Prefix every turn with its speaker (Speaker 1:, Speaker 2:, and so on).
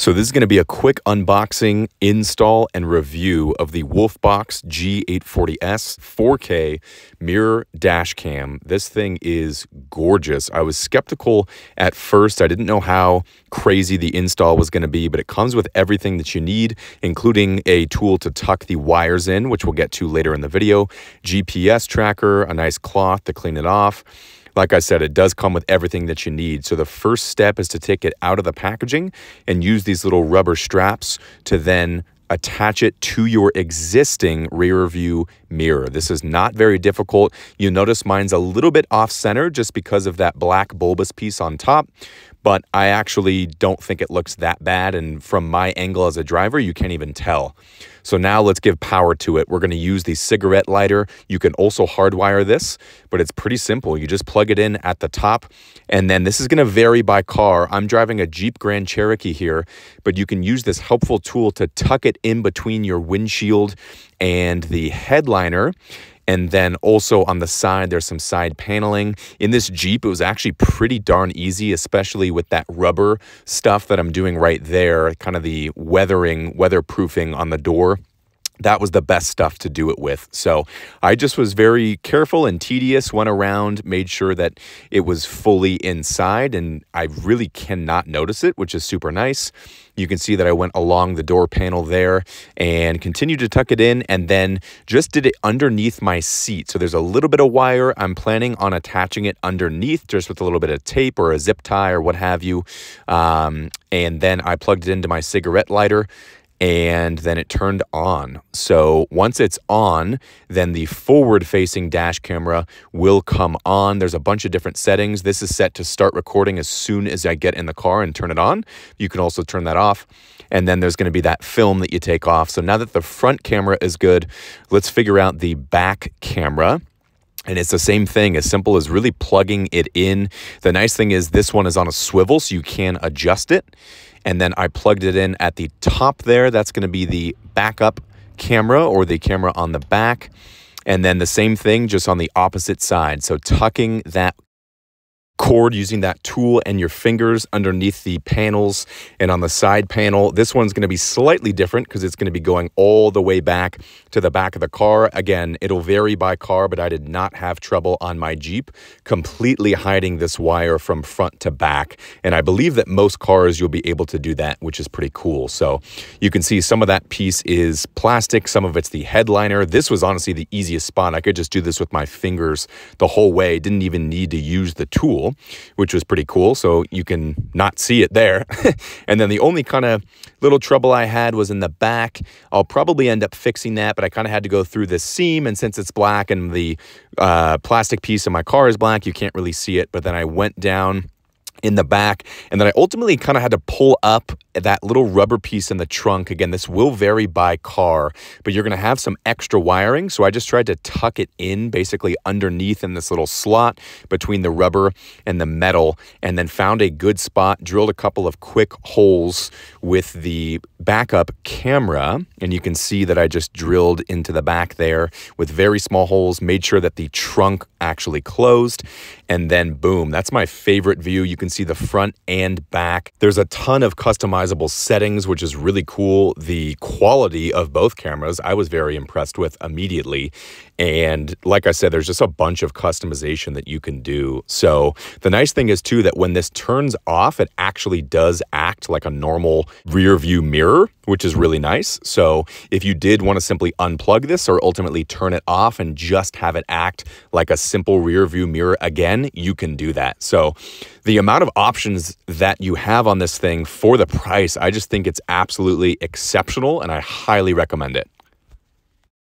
Speaker 1: So this is going to be a quick unboxing, install, and review of the Wolfbox G840S 4K mirror dash cam. This thing is gorgeous. I was skeptical at first. I didn't know how crazy the install was going to be, but it comes with everything that you need, including a tool to tuck the wires in, which we'll get to later in the video, GPS tracker, a nice cloth to clean it off, like I said, it does come with everything that you need. So the first step is to take it out of the packaging and use these little rubber straps to then attach it to your existing rear view mirror. This is not very difficult. You notice mine's a little bit off center just because of that black bulbous piece on top, but I actually don't think it looks that bad. And from my angle as a driver, you can't even tell. So now let's give power to it. We're going to use the cigarette lighter. You can also hardwire this, but it's pretty simple. You just plug it in at the top, and then this is going to vary by car. I'm driving a Jeep Grand Cherokee here, but you can use this helpful tool to tuck it in between your windshield and the headliner and then also on the side, there's some side paneling. In this Jeep, it was actually pretty darn easy, especially with that rubber stuff that I'm doing right there, kind of the weathering, weatherproofing on the door that was the best stuff to do it with. So I just was very careful and tedious, went around, made sure that it was fully inside, and I really cannot notice it, which is super nice. You can see that I went along the door panel there and continued to tuck it in and then just did it underneath my seat. So there's a little bit of wire. I'm planning on attaching it underneath just with a little bit of tape or a zip tie or what have you. Um, and then I plugged it into my cigarette lighter and then it turned on. So once it's on, then the forward facing dash camera will come on. There's a bunch of different settings. This is set to start recording as soon as I get in the car and turn it on. You can also turn that off. And then there's going to be that film that you take off. So now that the front camera is good, let's figure out the back camera. And it's the same thing, as simple as really plugging it in. The nice thing is this one is on a swivel, so you can adjust it. And then I plugged it in at the top there. That's going to be the backup camera or the camera on the back. And then the same thing just on the opposite side. So tucking that cord using that tool and your fingers underneath the panels and on the side panel. This one's going to be slightly different because it's going to be going all the way back to the back of the car. Again, it'll vary by car, but I did not have trouble on my Jeep completely hiding this wire from front to back. And I believe that most cars you'll be able to do that, which is pretty cool. So you can see some of that piece is plastic, some of it's the headliner. This was honestly the easiest spot. I could just do this with my fingers the whole way. Didn't even need to use the tool which was pretty cool. So you can not see it there. and then the only kind of little trouble I had was in the back. I'll probably end up fixing that, but I kind of had to go through this seam. And since it's black and the uh, plastic piece of my car is black, you can't really see it. But then I went down in the back. And then I ultimately kind of had to pull up that little rubber piece in the trunk. Again, this will vary by car, but you're going to have some extra wiring. So I just tried to tuck it in basically underneath in this little slot between the rubber and the metal, and then found a good spot, drilled a couple of quick holes with the backup camera. And you can see that I just drilled into the back there with very small holes, made sure that the trunk actually closed, and then boom, that's my favorite view. You can see the front and back. There's a ton of customizable settings, which is really cool. The quality of both cameras, I was very impressed with immediately. And like I said, there's just a bunch of customization that you can do. So the nice thing is too that when this turns off, it actually does act like a normal rear view mirror, which is really nice. So if you did want to simply unplug this or ultimately turn it off and just have it act like a simple rear view mirror again, you can do that. So the amount of options that you have on this thing for the price, I just think it's absolutely exceptional and I highly recommend it.